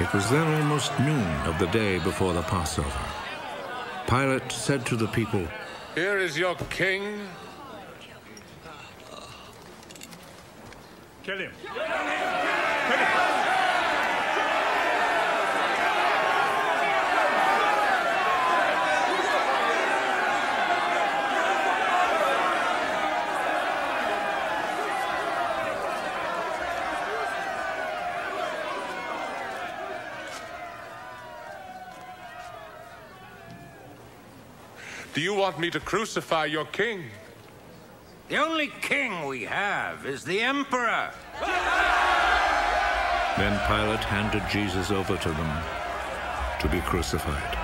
It was then almost noon of the day before the Passover. Pilate said to the people, Here is your king. Kill him. Do you want me to crucify your king? The only king we have is the emperor. Then Pilate handed Jesus over to them to be crucified.